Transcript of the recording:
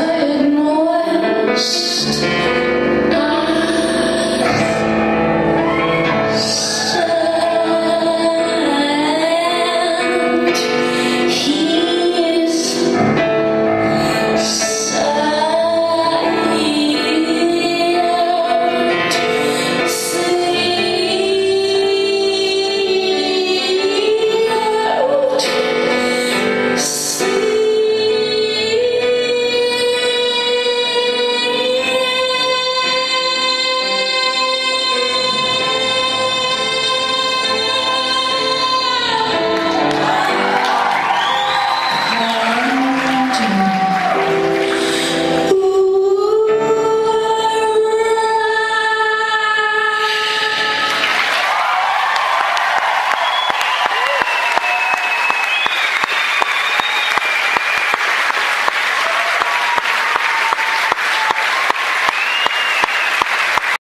turn